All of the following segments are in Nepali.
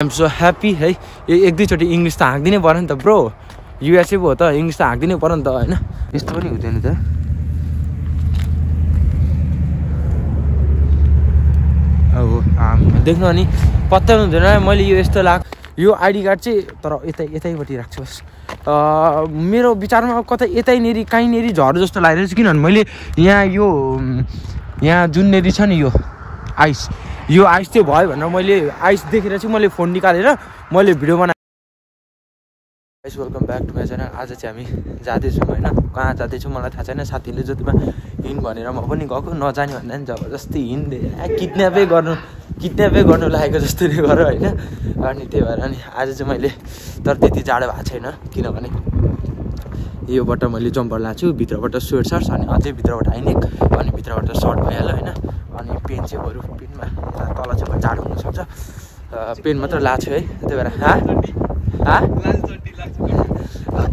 आइएम सो ह्याप्पी है एक दुईचोटि इङ्ग्लिस त हाँक्दिनै पऱ्यो नि त ब्रो युएसए पो हो त इङ्ग्लिस त हाँक्दिनै पऱ्यो नि त होइन? यस्तो पनि हुँदैन त। अब देख्नु अनि पत्याउनु हुँदैन मैले यो यस्तो लाग यो आइडी कार्ड चाहिँ तर यतै यतैपट्टि राख्छु होस् अँ, मेरो विचारमा कतै यतैनेरि कहीँनेरि झर जस्तो लागिरहेको छ किनभने मैले यहाँ यो यहाँ जुननेरि छ नि यो आइस यो आइस चाहिँ भयो भनेर मैले आइस देखेर चाहिँ मैले फोन निकालेर मैले भिडियो बनाएँ guys welcome back to my channel आज चाहिँ हामी जाँदैछौँ होइन। कहाँ जाँदैछौँ मलाई थाहा छैन। साथीले जतिमा हिँड भनेर म पनि गएको। नजाने भन्दा पनि जबरजस्ती हिँड्दै किडन्यापै गर्नु किडन्यापै गर्नु लागेको जस्तो नै गर होइन। अनि त्यही भएर अनि आज चाहिँ मैले तर त्यति जाडो भएको छैन। किनभने योबाट मैले जम्पर लाएको छु भित्रबाट स्वेट सर्ट्स अनि अझै भित्रबाट हाइनेक अनि भित्रबाट सर्ट भइहाल्यो होइन। अनि पेन चाहिँ बरु पेनमा तल चाहिँ जाडो हुनसक्छ। पेन मात्र लाएको छु है त्यही भएर हा?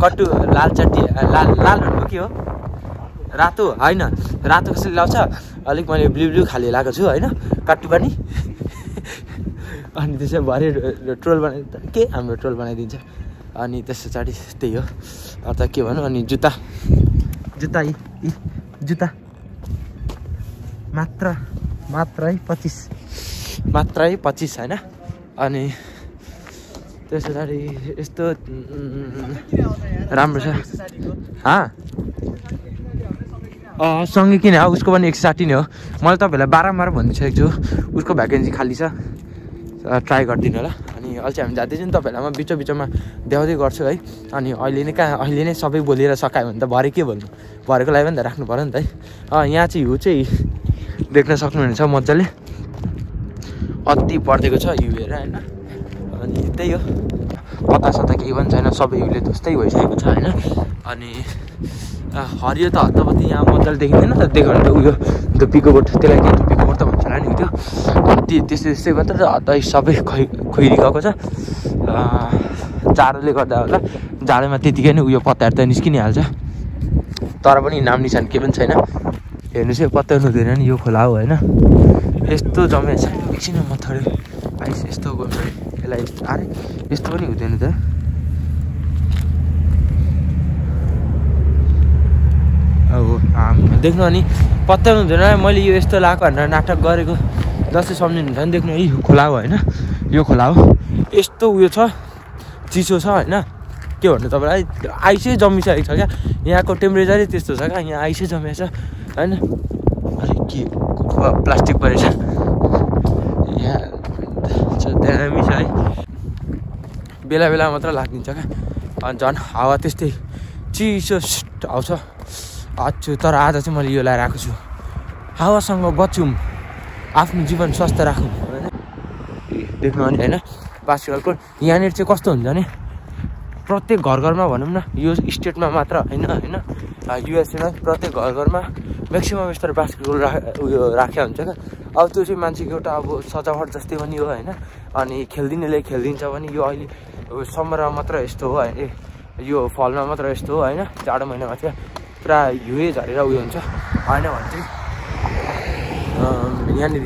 कट्टु लाल चट्टी लाल लाल भनेको के हो? रातो होइन। रातो कसरी लाउँछ? अलिक मैले ब्लु ब्लु खाले लगाएको छु होइन। काट्टु पनि। अनि त्यसै भरे ट्रोल बनाइ के हाम्रो ट्रोल बनाइदिन्छ? अनि त्यस पछाडि त्यही हो। अन्त के भनौँ अनि जुत्ता। जुत्ता यी जुत्ता। मात्र मात्र है पच्चिस। मात्र है पच्चिस होइन? अनि त्यस पछाडि यस्तो राम्रो छ। सँगै किन। हो उसको पनि एक सय साठी नै हो। मैले तपाईँहरूलाई बारम्बार भनिसकेको छु। उसको भ्याकेन्सी खाली छ। ट्राई गरिदिनु होला। चाहिँ हामी जाँदैछौँ तपाईँहरूलाई म बिच बिचमा देखाउँदै गर्छु है। अनि अहिले नै कहाँ अहिले नै सबै बोलेर सकायो भने त भरे के भन्नु? भरेको लागि पनि त राख्नु पऱ्यो नि त है। यहाँ चाहिँ हिउँ चाहिँ देख्न सक्नुहुनेछ मजाले। अति परिदिएको छ हिउँ हेर होइन। अनि त्यही हो। कता सता केही पनि छैन सबै हिउँले ध्वस्तै भइसकेको छ होइन। अनि हरियो त हत्तपत्ती यहाँ मजाले देखिँदैन त कारण उयो धुप्पीको बोट त्यसलाई के बोट त त्यस्तै त्यस्तै मात्र हत्तै सबै खै खुइरी गएको छ जाडोले गर्दा होला। जाडोमा त्यतिकै नै उयो पत्ताहरू त निस्कि नै हाल्छ तर पनि नाम निशान केही पनि छैन। हेर्नुहोस् है पत्याउनु हुँदैन नि यो खोला हो होइन? यस्तो जमेको छ एकछिन म थोरै आइस यस्तो गयो यसलाई अरे यस्तो पनि हुँदैन त। अब देख्नु अनि पत्याउनु हुँदैन। मैले यो यस्तो लगाएको भनेर नाटक गरेको। जस्तै सम्झिनुहुन्छ भने देख्नु यी खोला हो होइन? यो खोला हो। यस्तो उयो छ चिसो छ होइन? के भन्नु तपाईँलाई? आइसै जमिसकेको छ क्या? यहाँको टेम्परेचरै त्यस्तो छ क्या? यहाँ आइसै जमेको छ होइन? अरे के प्लास्टिक परेछ। यहाँ दामी छ है। बेला बेला मात्र लागिदिन्छ क्या? अनि झन् हावा त्यस्तै चिसो आउँछ। आछु तर आज चाहिँ मैले यो लगाएर आएको छु। हावासँग बचौँ आफ्नो जीवन स्वस्थ राखौँ। देख्नु अनि होइन? बास्केटबलको यहाँनिर चाहिँ कस्तो हुन्छ भने प्रत्येक घर घरमा भनौँ न यो स्टेटमा मात्र होइन होइन? युएसएमा प्रत्येक घर घरमा म्याक्सिमम् यस्तो बास्केटबल रा उयो राखेको हुन्छ क्या? अब त्यो चाहिँ मान्छेको एउटा अब सजावट जस्तै पनि हो होइन? अनि खेलिदिनेले खेलिदिन्छ भने यो अहिले समरमा मात्र यस्तो हो ए यो फलमा मात्र यस्तो हो होइन? जाडो महिनामा चाहिँ पुरा हिउँ झरेर उयो हुन्छ होइन भने चाहिँ यहाँनिर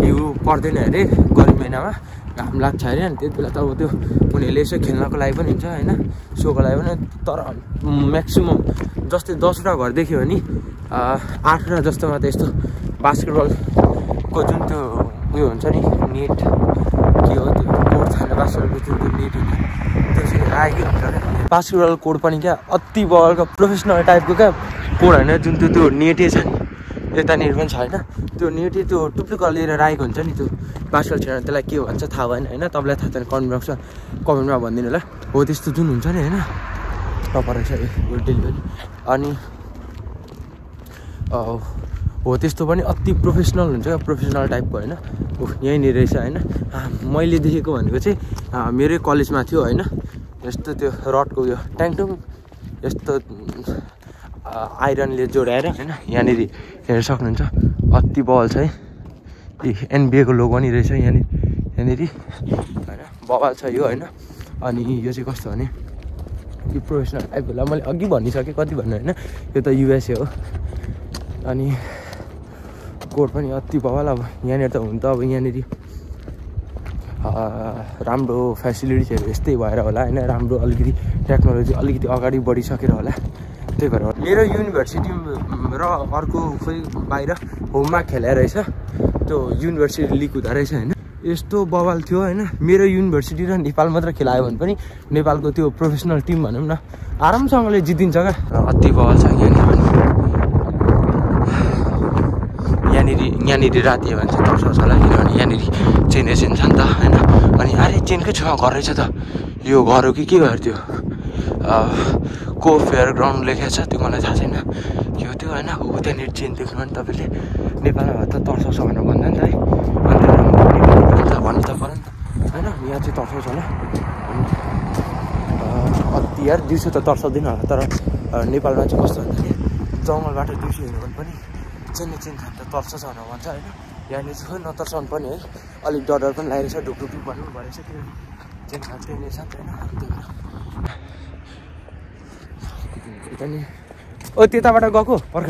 हिउँ पर्दैन अरे गर्मी महिनामा घाम लाग्छ अरे अनि त्यति बेला त अब त्यो उनीहरूले यसो खेल्नको लागि पनि हुन्छ होइन सोको लागि पनि तर म्याक्सिमम् जस्तै दसवटा घर देख्यो भने आठवटा जस्तोमा त यस्तो बास्केटबलको जुन त्यो उयो हुन्छ नि नेट के हो त्यो कोर्ट छैन बास्केटबलको जुन त्यो नेट हुन्छ बास्केटबल कोर्ट पनि क्या अति बलको प्रोफेसनल टाइपको क्या। कोर्ट होइन जुन त्यो त्यो नेटै छ नि यतानिर पनि छ होइन। त्यो नेटै त्यो टुप्लुक्क लिएर राखेको हुन्छ नि त्यो बास्केट छैन त्यसलाई के भन्छ थाहा भएन होइन? तपाईँलाई थाहा छैन कमेन्ट बक्समा कमेन्टमा भनिदिनु होला। हो त्यस्तो जुन हुन्छ नि होइन? रहेछ यो डेलिभरी अनि हो त्यस्तो पनि अति प्रोफेसनल हुन्छ क्या प्रोफेसनल टाइपको होइन। यहीँनिर रहेछ होइन? मैले देखेको भनेको चाहिँ मेरै कलेजमा थियो होइन? यस्तो त्यो रडको उयो ट्याङटुङ यस्तो आइरनले जोडाएर होइन यहाँनिर हेर्न सक्नुहुन्छ। अति बल छ है। एनबिएको लोगो नि रहेछ यहाँनिर। यहाँनिर होइन बवाल छ यो होइन। अनि यो चाहिँ कस्तो भने यो प्रोफेसनल टाइपहरूलाई मैले अघि भनिसकेँ कति भन्नु होइन यो त युएसए हो। अनि कोड पनि अति बवाल। अब यहाँनिर त हुन त अब यहाँनिर राम्रो फेसिलिटिजहरू यस्तै भएर होला होइन राम्रो अलिकति टेक्नोलोजी अलिकति अगाडि बढिसकेर होला। त्यही भएर मेरो युनिभर्सिटी र अर्को खोइ बाहिर होममा खेलाइ रहेछ। त्यो युनिभर्सिटी लिग हुँदो रहेछ होइन। यस्तो बवाल थियो होइन। मेरो युनिभर्सिटी र नेपाल मात्र खेलायो भने पनि नेपालको त्यो प्रोफेसनल टिम भनौँ न आरामसँगले जितिन्छ क्या। अति बवाल छ यहाँनिर यहाँनिर यहाँनिर राति हो भने चाहिँ किनभने यहाँनिर चेन एसेन छ नि त होइन अनि अरे चेनकै छेउमा घर रहेछ त यो घर हो कि के घर त्यो को फेयर ग्राउन्ड लेखेको छ त्यो मलाई थाहा छैन यो त्यो होइन हो त्यहाँनिर चेन देख्नु भने तपाईँले नेपालमा त तर्साउँछ भनेर भन्दा नि त है नेपालमा भन्नु त पऱ्यो नि त होइन यहाँ चाहिँ तर्साउँछ होला अति यार दिउँसो त तर्साउँदैन होला तर नेपालमा चाहिँ कस्तो भन्दाखेरि जङ्गलबाट दिउँसो हिँड्यो भने पनि चेन्ने चेन खान त तर्साउँछ भनेर भन्छ होइन यहाँनिर चाहिँ खोइ नतर्साउनु पनि है अलिक डर डर पनि लागिरहेछ ढुक ढुक भन्नु किनभने चेन्ने छ नि त होइन ओ त्यताबाट गएको पर्ख।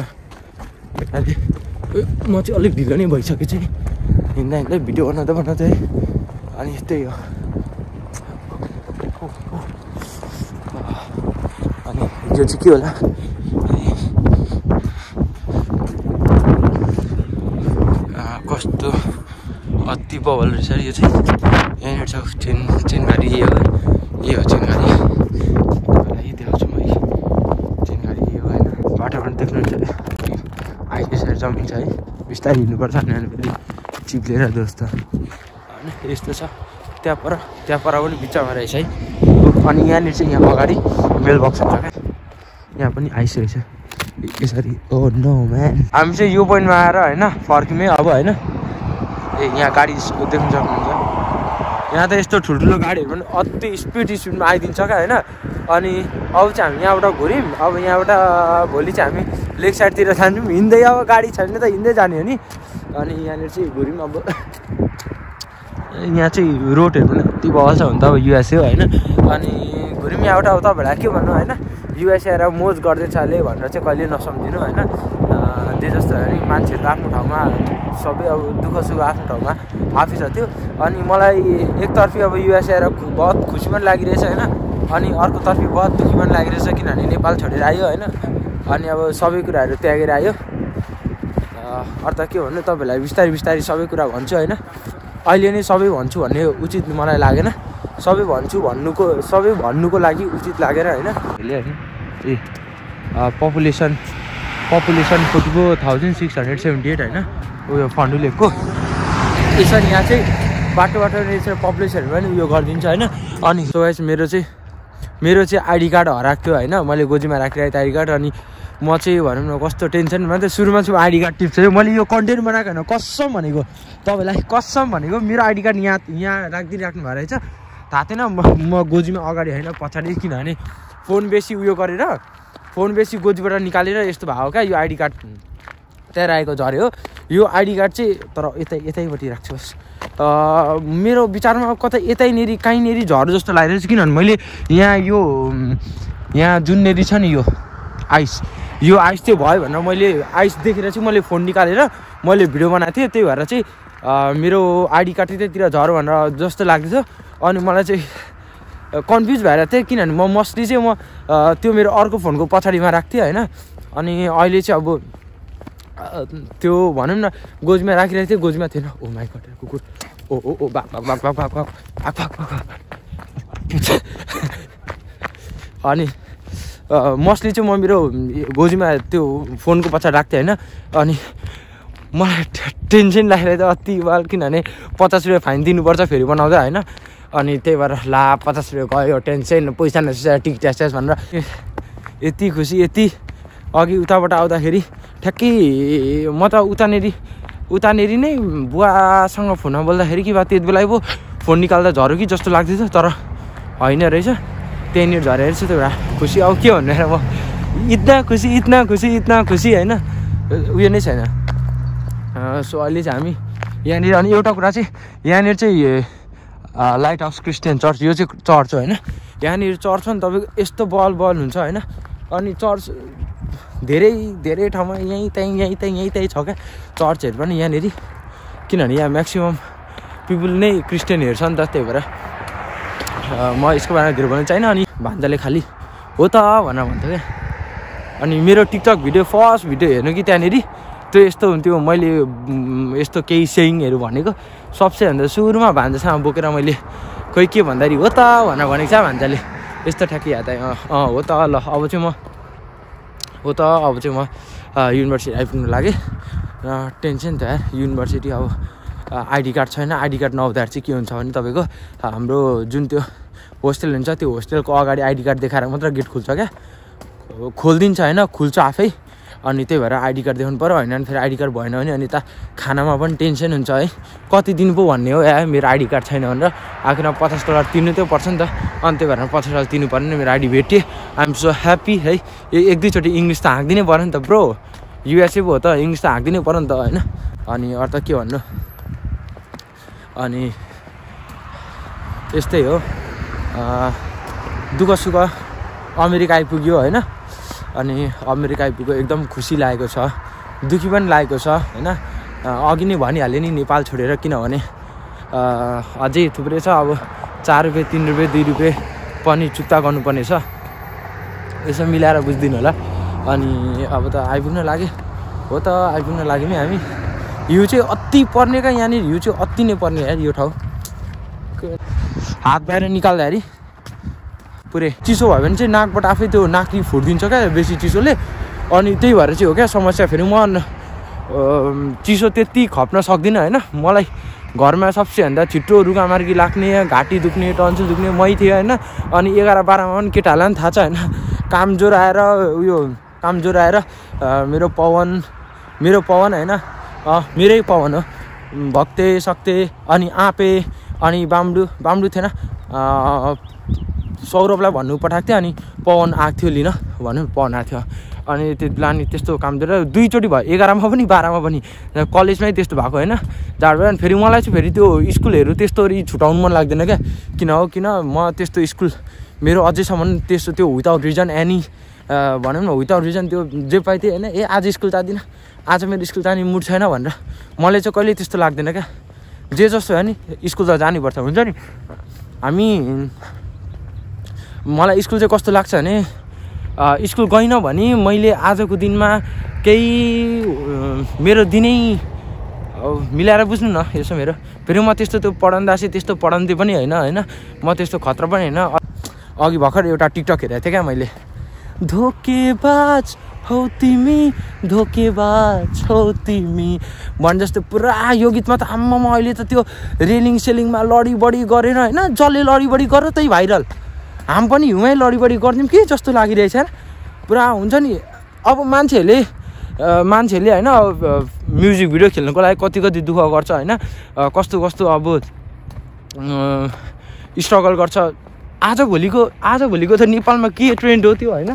अहिले म चाहिँ अलिक ढिलो नै भइसकेँ चाहिँ हिँड्दा हिँड्दै भिडियो बनाउँदा बनाउँदै अनि त्यही हो। अनि यो चाहिँ के होला कस्तो अति बबल रहेछ यो चाहिँ यहाँनिर छ चेन चेन गाडी यो यो हो चेन गाडी यही देखाउँछु म चेन गाडी यो होइन? बाटो पनि देख्नुहुन्छ आइसकेर जमिन छ है। बिस्तारै हिँड्नुपर्छ अनि फेरि। चिप्लेर दोस्त। होइन यस्तो छ। त्यहाँ पर त्यहाँ पर पनि बिचमा रहेछ है। अनि यहाँनिर चाहिँ यहाँ अगाडि मेल बक्स हुन्छ क्या। यहाँ पनि आइसकेको छ यसरी ओ नो म्यान हामी चाहिँ यो पोइन्टमा आएर होइन फर्किमै अब होइन? ए यहाँ गाडी देख्नु सक्नुहुन्छ। यहाँ त यस्तो ठुल्ठुलो गाडीहरू पनि अति स्पिड स्पिडमा आइदिन्छ क्या होइन? अनि अब चाहिँ हामी यहाँबाट घुऱ्यौँ अब यहाँबाट भोलि चाहिँ हामी लेक साइडतिर जान्छौँ हिँड्दै अब गाडी छैन त हिँड्दै जाने हो नि। अनि यहाँनिर चाहिँ घुऱ्यौँ अब। यहाँ चाहिँ रोडहरू पनि यति बहल छ भने त अब युएसए होइन? अनि घुऱ्यौँ यहाँबाट अब तपाईँहरूलाई के भन्नु होइन? युएसए आएर मोज गर्दैछ अरे भनेर चाहिँ कहिले नसम्झिनु होइन? जे जस्तो नि मान्छेहरू आफ्नो ठाउँमा सबै अब दुःख सुख आफ्नो ठाउँमा आफै छ त्यो। अनि मलाई एकतर्फी अब युएसए आएर बहुत खुसी पनि लागिरहेछ होइन? अनि अर्कोतर्फी बहुत दुःखी पनि लागिरहेछ किनभने नेपाल छोडेर आयो होइन? अनि अब सबै कुराहरू त्यागेर आयो। अर्थ के भन्नु तपाईँहरूलाई बिस्तारै बिस्तारै सबै कुरा भन्छु होइन? अहिले नै सबै भन्छु भन्ने उचित मलाई लागेन। सबै भन्छु भन्नुको सबै भन्नुको लागि उचित होइन? होइन ए population population forty four thousand six hundred seventy eight होइन उयो फन्डुलेको यसरी यहाँ चाहिँ बाटो बाटो रहेछ पपुलेसन पनि उयो गरिदिन्छ होइन अनि सो गाइस मेरो चाहिँ मेरो चाहिँ आइडी कार्ड हराएको थियो होइन। मैले गोजीमा राखिरहेको थिएँ आइडी कार्ड अनि म चाहिँ भनौँ न कस्तो टेन्सन भन्दा सुरुमा चाहिँ आइडी कार्ड टिप्छ मैले यो कन्टेन्ट बनाएको होइन कसम भनेको। तपाईँलाई कसम भनेको मेरो आइडी कार्ड यहाँ यहाँ राखिदिइ राख्नु भएको रहेछ। थाहा थिएन म म गोजीमा अगाडि होइन पछाडि किनभने फोन बेसी उयो गरेर फोन बेसी गोजीबाट निकालेर यस्तो भएको क्या यो आइडी कार्ड त्यहाँ राखेको झऱ्यो यो आइडी कार्ड चाहिँ तर यतै यतैपट्टि राख्छोस् मेरो विचारमा कतै यतैनिर कहीँनिर झरो जस्तो लागिरहेछ किनभने मैले यहाँ यो यहाँ जुननेरि छ नि यो आइस यो आइस चाहिँ भयो भनेर मैले आइस देखेर चाहिँ मैले फोन निकालेर मैले भिडियो बनाएको थिएँ। त्यही भएर चाहिँ मेरो आइडी कार्ड त्यतिर झरो भनेर जस्तो लाग्दैछ। अनि मलाई चाहिँ कन्फ्युज भएर थिएँ किनभने म मोस्टली चाहिँ म त्यो मेरो अर्को फोनको पछाडिमा राख्थेँ होइन। अनि अहिले चाहिँ अब त्यो भनौँ न गोजमा राखिरहेको थिएँ गोजमा थिएन। ओ माइ घट कुकुर। ओ ओ ओ बाक बाक बाक बाक बाक अनि मोस्टली चाहिँ म मेरो गोजीमा त्यो फोनको पछाडि राख्थेँ होइन। अनि मलाई टेन्सन लागेर त अति वाल किनभने पचास रुपियाँ फाइन दिनुपर्छ फेरि बनाउँदा होइन। अनि त्यही भएर ला पचास रुपियाँ गयो टेन्सन पैसा नसुसा टिक ट्यास ट्यास भनेर। यति खुसी यति अघि उताबाट आउँदाखेरि ठ्याक्कै म त उतानेरि उतानेरि नै बुवासँग फोनमा बोल्दाखेरि कि बा त्यति बेला पो फोन निकाल्दा झऱ्यो कि जस्तो लाग्दैछ तर होइन रहेछ। त्यहीँनिर झरेर चाहिँ त्यो खुसी अब के भन्नु र म इतना खुसी इतना खुसी इतना खुसी होइन? उयो नै छैन। सो अहिले चाहिँ हामी यहाँनिर अनि एउटा कुरा चाहिँ यहाँनिर चाहिँ लाइट हाउस क्रिस्चियन चर्च यो चाहिँ चर्च हो होइन? यहाँनिर चर्च हो नि तपाईँको यस्तो बल बल हुन्छ होइन? अनि चर्च धेरै धेरै ठाउँमा यहीँ त्यहीँ यहीँ त्यहीँ यहीँ त्यहीँ छ क्या चर्चहरू पनि यहाँनिर। किनभने यहाँ म्याक्सिमम् पिपुल नै क्रिस्चियनहरू छ नि त त्यही भएर म यसको बारेमा धेरै भन्न चाहिनँ अनि भान्जाले खालि हो त भनेर भन्थ्यो क्या। अनि मेरो टिकटक भिडियो फर्स्ट भिडियो हेर्नु कि त्यहाँनिर? त्यो यस्तो हुन्थ्यो मैले यस्तो केही सेयिङहरू भनेको। सबसे भन्दा सुरुमा भान्जासँग बोकेर मैले खोइ के भन्दाखेरि हो त भनेर भनेको छ भान्जाले। यस्तो ठ्याक्कै याद आयो। अँ हो त ल अब चाहिँ म हो त अब चाहिँ म युनिभर्सिटी आइपुग्नु लागेँ। र टेन्सन त यार युनिभर्सिटी अब आइडी कार्ड छैन। आइडी कार्ड नहुँदाखेरि चाहिँ के हुन्छ भने तपाईँको हाम्रो जुन त्यो होस्टेल हुन्छ त्यो होस्टेलको अगाडि आइडी कार्ड देखाएर मात्र गेट खुल्छ क्या। खोलिदिन्छ होइन खुल्छ आफै। अनि त्यही भएर आइडी कार्ड देखाउनु पऱ्यो होइन? भने फेरि आइडी कार्ड भएन भने अनि त खानामा पनि टेन्सन हुन्छ है। कति दिन पो भन्ने हो या मेरो आइडी कार्ड छैन भनेर। आखिरमा पचास डलर तिर्नु त्यो पर्छ नि त। अनि त्यही भएर पचास डलर तिर्नु पऱ्यो नि मेरो आइडी भेटेँ आइएम सो ह्याप्पी है। ए- एक दुईचोटि इङ्ग्लिस त हाँक्दिनै पऱ्यो नि त ब्रो युएसए पो हो त इङ्ग्लिस त हाँक्दिनै पऱ्यो नि त होइन? अनि अरू त के भन्नु? अनि यस्तै हो। दुःख सुख अमेरिका आइपुग्यो होइन? अनि अमेरिका आइपुग्यो एकदम खुसी लागेको छ। दुःखी पनि लागेको छ होइन? अघि नै भनिहालेँ नि नेपाल छोडेर किनभने अझै थुप्रै छ। अब चार रुपियाँ तिन रुपियाँ दुई रुपियाँ पनि चुक्ता गर्नुपर्ने छ यसो मिलाएर बुझिदिनु होला। अनि अब त आइपुग्न लाग्यो। हो त आइपुग्न लाग्यौँ है हामी। हिउँ चाहिँ अति पर्ने क्या यहाँनिर? हिउँ चाहिँ अति नै पर्ने यार यो ठाउँ। हात बाहिर निकाल्दाखेरि पुरै चिसो भयो भने चाहिँ नाकबाट आफै त्यो नाकली फुटिदिन्छ क्या बेसी चिसोले। अनि त्यही भएर चाहिँ हो क्या समस्या फेरि म चिसो त्यति खप्न सक्दिनँ होइन? मलाई घरमा सबसे भन्दा छिटो रुगामार्गी लाग्ने घाँटी दुख्ने टन्सिल दुख्ने मै थिएँ होइन? अनि एघार बाह्रमा पनि केटाहरूलाई पनि थाहा छ होइन? काम ज्वरो आएर उयो काम ज्वरो आएर मेरो पवन मेरो पवन होइन? मेरै पवन हो। भक्ते सक्ते अनि आँपे अनि बाम्डु बाम्डु थिएन। सौरभलाई भन्नु पठाएको थियो अनि पवन आएको थियो लिन। भन्नु पवन आएको थियो। अनि त्यो लाने त्यस्तो काम दिएर दुईचोटि भयो एघारमा पनि बाह्रमा पनि। कलेजमै त्यस्तो भएको होइन। जाड भयो अनि फेरि मलाई चाहिँ फेरि त्यो स्कुलहरू त्यस्तोरी छुटाउनु मन लाग्दैन क्या। किन हो किन? म त्यस्तो स्कुल मेरो अझैसम्म त्यस्तो त्यो विदाउट रिजन एनी भनौँ न विदाउट रिजन त्यो जे पाइ थियो होइन। ए आज स्कुल जाँदिनँ आज मेरो स्कुल जाने मुड छैन भनेर। मलाई चाहिँ कहिले त्यस्तो लाग्दैन क्या। जे जस्तो हो नि स्कुल त जानुपर्छ हुन्छ नि? हामी मलाई स्कुल चाहिँ कस्तो लाग्छ भने स्कुल गइनँ भने मैले आजको दिनमा केही मेरो दिनै मिलाएर बुझ्नु न यसो मेरो। फेरि म त्यस्तो त्यो पढाउँदा चाहिँ त्यस्तो पढाउँदै पनि होइन होइन? म त्यस्तो खतरा पनि होइन। अघि भर्खर एउटा टिकटक हेरेको थिएँ क्या मैले। धोकेबाज हौ तिमी धोकेबाज हौ तिमी। भने जस्तो पुरा यो गीतमा त आम्मामा अहिले त त्यो रेलिङ सेलिङमा लडी बडी गरेर होइन? जसले लडी बडी गरेर त्यही भाइरल। हाम पनि हिउँमै लडी बडी गरिदिउँ कि जस्तो लागिरहेछ पुरा हुन्छ नि। अब मान्छेहरूले मान्छेहरूले होइन म्युजिक भिडियो खेल्नुको लागि कति कति दुःख गर्छ होइन। कस्तो कस्तो अब स्ट्रगल गर्छ। आजभोलिको आजभोलिको त नेपालमा के ट्रेन्ड हो त्यो होइन?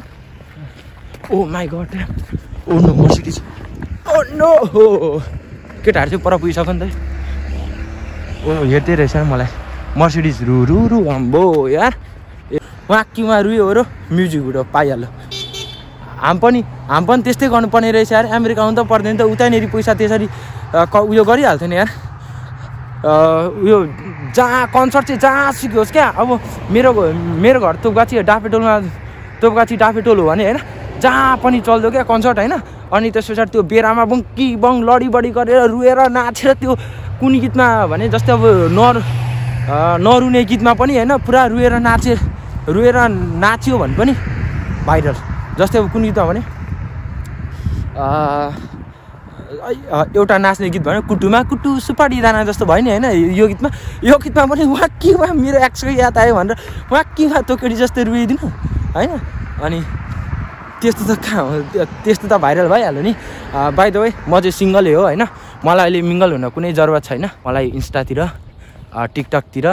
Oh my God oh no oh no हो केटाहरू चाहिँ पर पुगिसक्यो नि त। ओ हेर्दै रहेछ मलाई। मर्सिडिज रु रु रु अम्बो यार। ए वाक्कीमा रुयो हो र म्युजिक भिडियो पाइहाल्यो। हाम पनि हाम पनि त्यस्तै गर्नुपर्ने रहेछ यार। अमेरिका आउनु त पर्दैन त। उतैनिर पैसा त्यसरी क उयो गरिहाल्थ्यो नि यार। उयो जहाँ कन्सर्ट चाहिँ जहाँ सिक्योस् क्या। अब मेरो मेरो घर तोपगाछी डाफेटोलमा तोपगाछी डाफेटोल हो भने होइन जहाँ पनि चल्दो क्या कन्सर्ट होइन। अनि त्यस पछाडि त्यो बेरामा बङ कि बङ लडी बडी गरेर रुएर नाचेर त्यो कुन गीतमा भने जस्तै अब नर नरुने गीतमा पनि होइन पुरा रुएर नाचे। रुएर नाच्यो भने पनि भाइरल। जस्तै अब कुन गीतमा भने एउटा नाच्ने गीत भन्यो कुटुमा कुटु सुपारी दाना जस्तो भयो नि होइन यो गीतमा। यो गीतमा पनि वाक्कीमा मेरो एक्सकै याद आयो भनेर वाक्कीमा त्यो केटी जस्तै रुइदिनु होइन? अनि त्यस्तो त कहाँ हो त्यो- त्यस्तो त भाइरल भइहाल्यो नि। बाई द वे म चाहिँ सिङ्गलै हो होइन? मलाई अहिले मिङ्गल हुन कुनै जरुरत छैन। मलाई इन्स्टातिर टिकटकतिर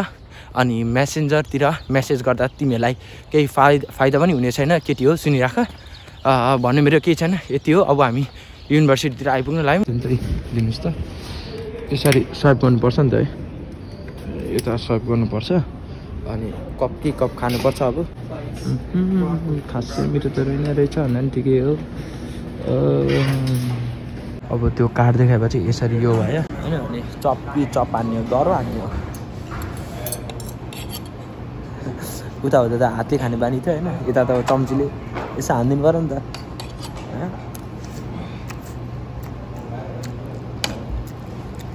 अनि मेसेन्जरतिर मेसेज गर्दा तिमीहरूलाई केही फाइदा फाइदा पनि हुने छैन केटी हो सुनिराख। अ, भन्नु मेरो केही छैन यति हो अब हामी युनिभर्सिटीतिर आइपुग्नु लाग्यौँ दिनुहोस् त। यसरी स्वाइप गर्नुपर्छ नि त है। यता स्वाइप गर्नुपर्छ अनि कप कि कप खानुपर्छ अब। खासै मेरो त रहेन रहेछ भन्दा पनि ठिकै हो अब त्यो कार्ड देखाएपछि यसरी यो भयो। होइन अनि चप्पी चप हान्ने हो डह्रो हान्ने हो उता हुँदा त हातले खाने बानी थियो होइन। यता त चम्चीले यसो हानिदिनु पऱ्यो नि त?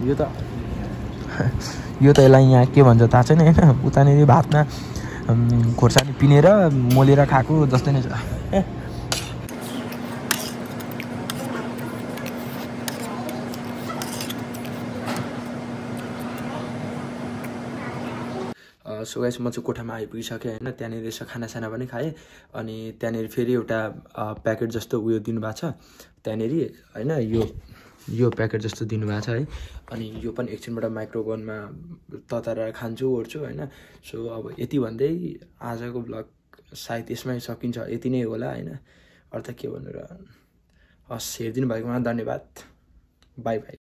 यो त यो त यसलाई यहाँ के भन्छ थाहा छैन होइन। उतानिर भातमा खोर्सानी पिनेर मोलेर खाएको जस्तै नै छ ए सो गाइस म चाहिँ कोठामा आइपुगिसकेँ होइन। त्यहाँनिर यसो खानासाना पनि खाएँ अनि त्यहाँनिर फेरि एउटा प्याकेट जस्तो उयो दिनुभएको छ। त्यहाँनिर होइन यो यो प्याकेट जस्तो दिनुभएको छ है। अनि यो पनि एकछिनबाट माइक्रोगनमा तताएर खान्छु ओर्छु होइन। सो अब यति भन्दै आजको ब्लग सायद यसमै सकिन्छ। यति नै होला होइन। अरू त के भन्नु र हस् हेरिदिनु भएकोमा धन्यवाद। Bye bye.